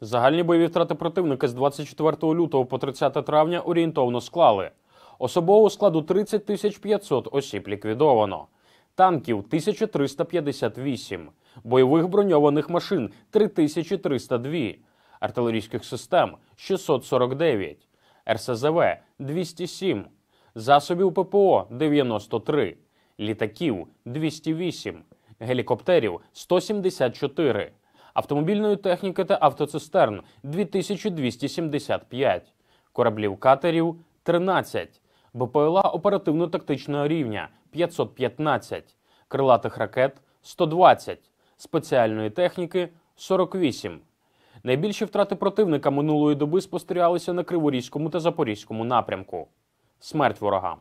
Загальні бойові втрати противника з 24 лютого по 30 травня орієнтовно склали. Особового складу 30 тисяч 500 осіб ліквідовано. Танків 1358, бойових броньованих машин 3302, артилерійських систем 649, РСЗВ 207, засобів ППО 93, літаків 208, гелікоптерів 174, автомобільної техніки та автоцистерн 2275, кораблів катерів 13, БПЛА оперативно-тактичного рівня 515, крилатих ракет 120, спеціальної техніки 48. Найбільші втрати противника минулої доби спостерігалися на Криворізькому та Запорізькому напрямку. Смерть ворогам.